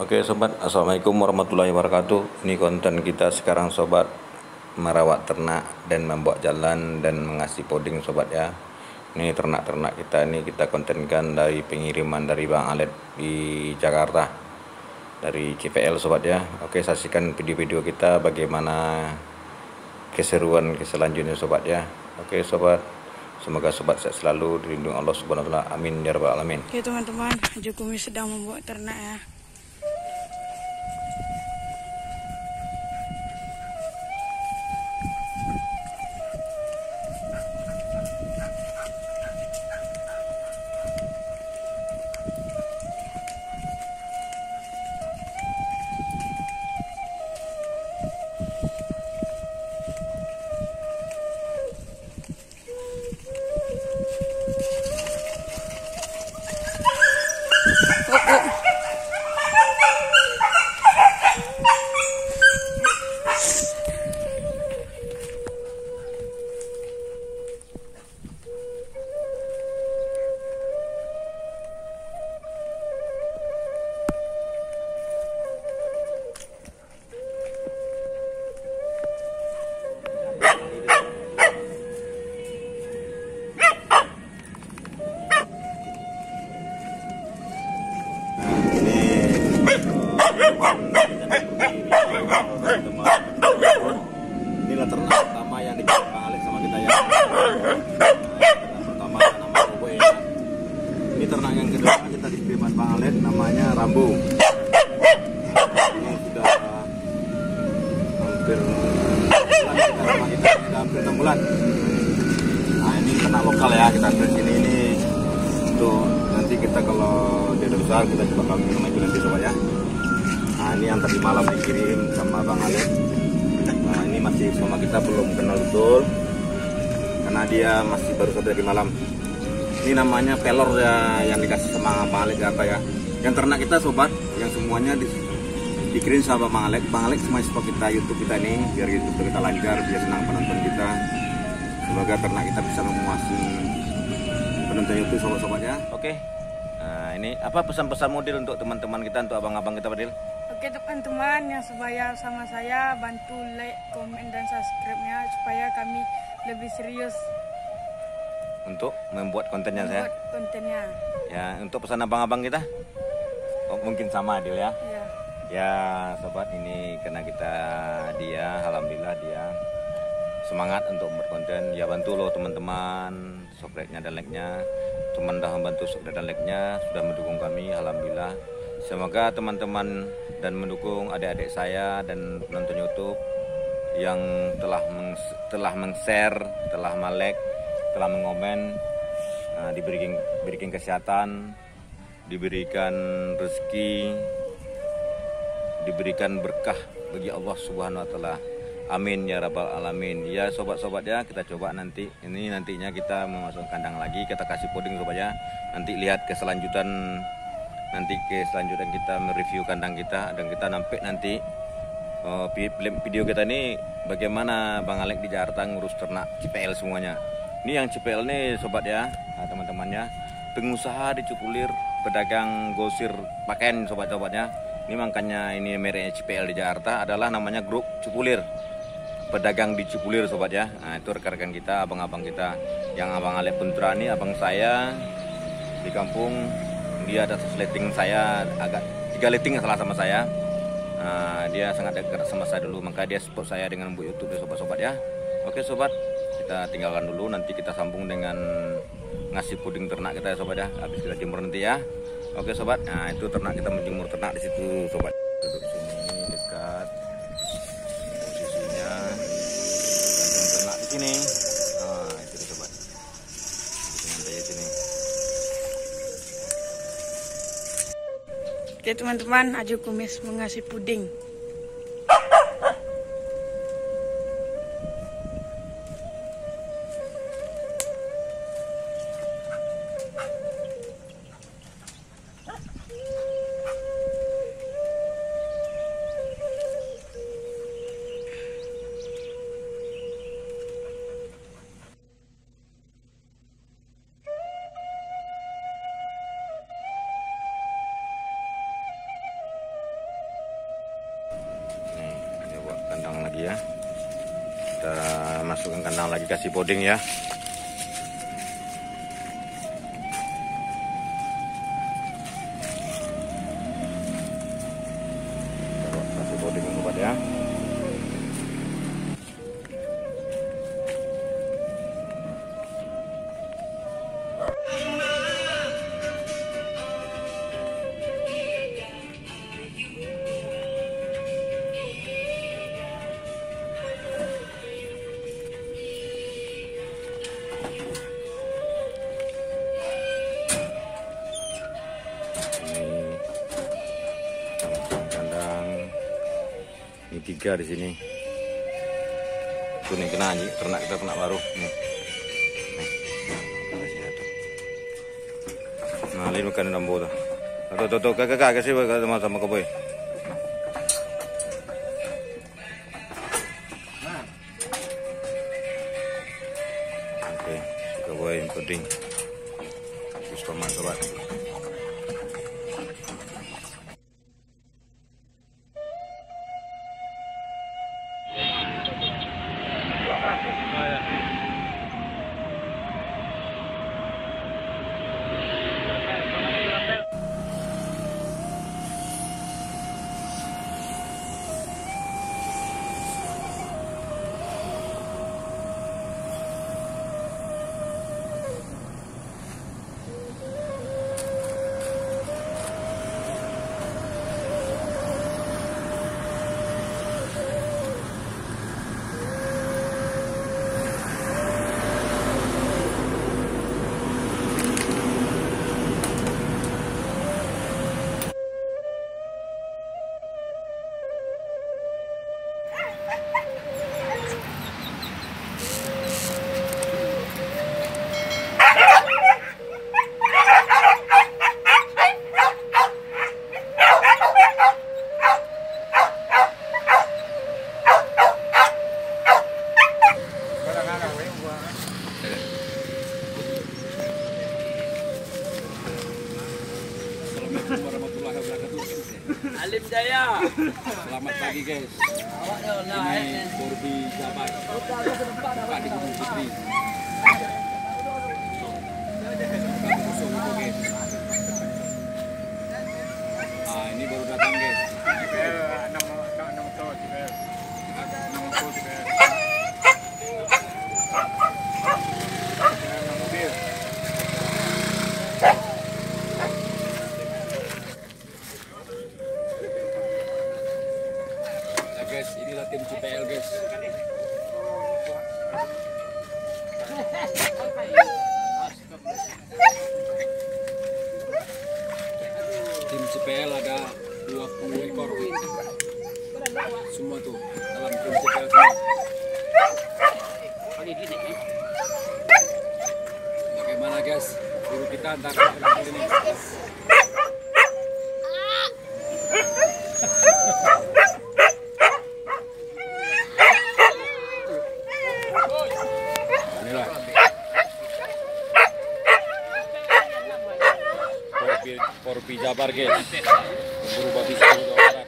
Oke sobat, assalamualaikum warahmatullahi wabarakatuh. Ini konten kita sekarang sobat merawat ternak dan membuat jalan dan mengasih poding sobat ya. Ini ternak-ternak kita ini kita kontenkan dari pengiriman dari Bang Alet di Jakarta dari CPL sobat ya. Oke saksikan video-video kita bagaimana keseruan selanjutnya sobat ya. Oke sobat, semoga sobat sehat selalu dilindungi Allah Subhanahu wa taala. Amin ya rabbal alamin. Oke teman-teman, Jukumi sedang membuat ternak ya. Rambo. Sudah hampir kita hampir bulan. Nah ini ternak lokal ya kita ambil sini ini untuk nanti kita kalau dia udah besar kita coba kawin sama itu nanti sobat ya. Nah ini yang tadi malam dikirim sama Bang Alex. Nah ini masih sama kita belum kenal betul karena dia masih baru saja dari malam. Ini namanya pelor ya yang dikasih sama Bang Alex apa ya. Yang ternak kita sobat yang semuanya di, dikirim sama Bang Alex. Bang Alex cuma support kita YouTube kita ini biar YouTube kita lancar, biar senang penonton kita. Semoga ternak kita bisa memuaskan penonton YouTube sobat-sobat ya. Oke. Nah, ini apa pesan-pesan model untuk teman-teman kita untuk abang-abang kita Padil? Oke teman-teman yang sebaya sama saya bantu like, komen dan subscribe-nya supaya kami lebih serius Untuk membuat kontennya saya. membuat kontennya. Ya, untuk pesan abang-abang kita? Oh, mungkin sama Adil ya. Ya. Ya, sobat ini karena kita dia alhamdulillah dia semangat untuk berkonten. Ya bantu loh teman-teman, subscribe-nya dan like-nya. Teman dah membantu subscribe dan like-nya, sudah mendukung kami alhamdulillah. Semoga teman-teman dan mendukung adik-adik saya dan penonton YouTube yang telah meng, telah meng-share, telah melek, telah mengomen nah, diberikan diberikan kesehatan, diberikan rezeki, diberikan berkah bagi Allah Subhanahu wa taala. Amin ya rabbal alamin. Ya sobat-sobat ya, kita coba nanti ini nantinya kita memasukkan kandang lagi, kita kasih poding sobat ya. Nanti lihat ke selanjutan nanti ke selanjutan kita mereview kandang kita dan kita nampik nanti uh, video kita ini bagaimana Bang Alek di Jakarta ngurus ternak CPL semuanya. Ini yang CPL nih sobat ya, nah, teman-temannya pengusaha di pedagang gosir pakaian sobat-sobatnya. Ini makanya ini mereknya CPL di Jakarta adalah namanya grup Cukulir. Pedagang di Cukulir sobat ya. Nah, itu rekan-rekan kita, abang-abang kita. Yang abang Alek Puntra ini abang saya di kampung dia ada sleting saya agak tiga letting salah sama saya nah, dia sangat dekat sama saya dulu maka dia support saya dengan bu YouTube sobat-sobat ya oke sobat kita tinggalkan dulu nanti kita sambung dengan ngasih puding ternak kita ya sobat ya. Habis kita jemur nanti ya. Oke sobat. Nah itu ternak kita menjemur ternak di situ sobat. Duduk sini dekat. Posisinya. Gantung ternak di sini. Nah itu sobat. Santai sini. Oke teman-teman, Aju Kumis mengasih puding. Masukkan kandang lagi kasih poding ya tiga di sini. Nih kena nih ternak kita ternak baru nih. Nah ini makan nambo tuh. Tuh tuh tuh kakak kakak kasih sama sama kau boy Oke, suka boy penting. Terus paman sobat. Alim Jaya. Selamat pagi guys. Ini. Corby Jabar. Buka di Gunung Putri. Korpi Jabar guys. Guru babi seluruh Jawa Barat.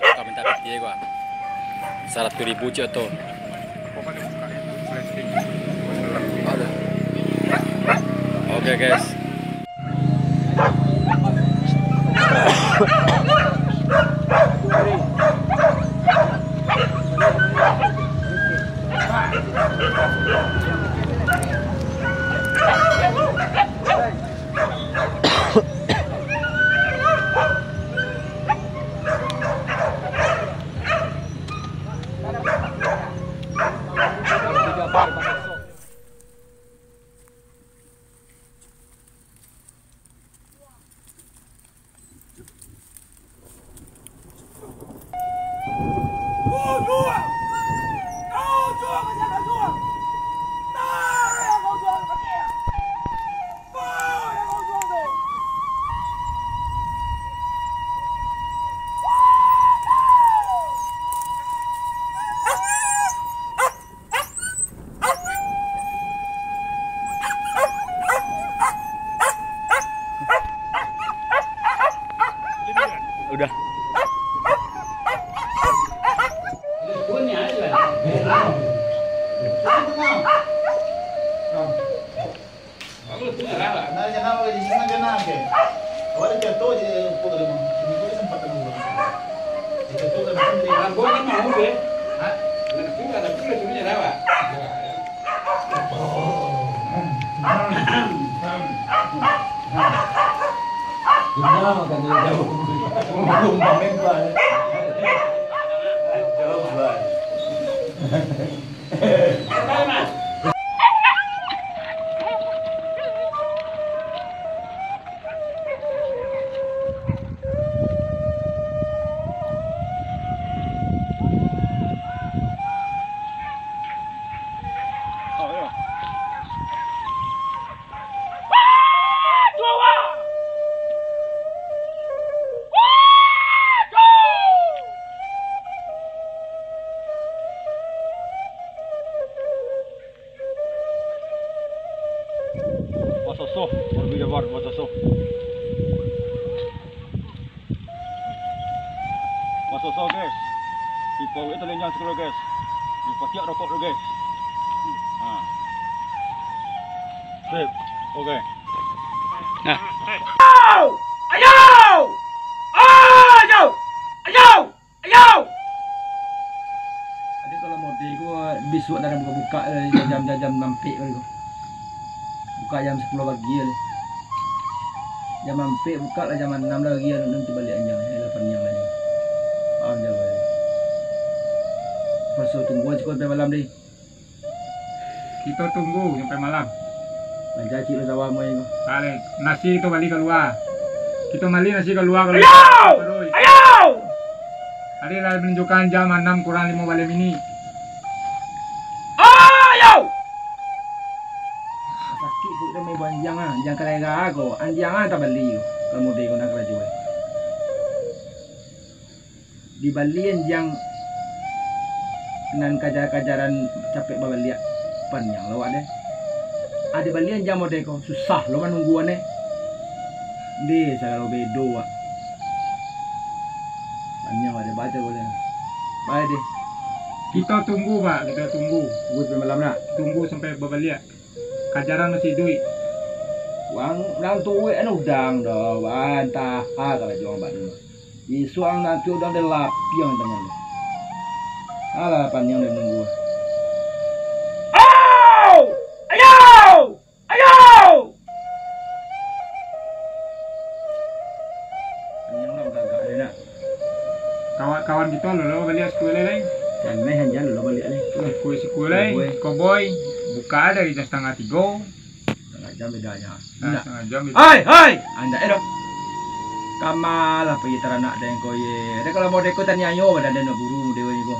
Kau minta dia gua. Seratus ribu tuh. Ada. Oke guys. Nanti nggak ada pula sebenarnya apa? Gimana kan dia jauh. Lumbang lempar. Coba. Masoso, war masoso. Masoso guys. Ipo itu lenyang sekali guys. Dipakai rokok dulu guys. Ha. Sip. Okey. Jadi kalau mode ku besok dah buka-buka eh, jam-jam kali ku. Buka jam 10 pagi kali. Jam mampik buka lah jam 6 lagi nanti balik anjang eh 8 yang lagi. Faham je boleh. Pasal tunggu cukup sampai malam ni. Kita tunggu sampai malam. Baca cik lu sawah mo ko. Balik. Nasi itu balik keluar. Kita mali nasi keluar kalau Ayo! Ayo! Hari lah menunjukkan jam 6 kurang 5 malam ini. Ko. Anjang ah tak beli ko. Kalau mode ko kerja. Di Bali anjang nan kajar-kajaran capek babaliak panjang lawak deh. Ada Bali anjang mode ko susah lo menunggu ane. Di saya lo bedo ah. Panjang ada baca boleh. Baik deh. Kita tunggu pak, kita tunggu. Sampai malam nak. Tunggu sampai berbalik. Kajaran masih duit. Wang lang tuwe ano udang do banta ha kala juang ba dulu. Isu ang nanti udang de lap yang tangan. Ala panjang de nunggu. Panjang lah gagak ada nak. Kawan-kawan kita lalu balik sekolah lain. Dan ni hanjan lo balik ni. Kue sekolah, koboi. Buka dari jam setengah tiga. Jam bedanya. Nah, setengah jam. Hai, hai. Anda edo. Kamalah pergi teranak dan kau ye. Dia kalau mau deko tanya ayo pada dia nak guru dewa ni.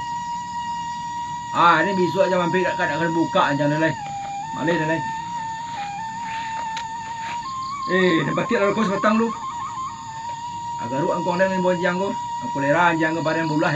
Ah, ini besok aja mampir kat kat akan buka jangan lelai. Malai lelai. Eh, dapat tiap lalu kau sebatang lu. Agar ruang kau dengan bonjang ko. Aku lera anjang ke badan bulah.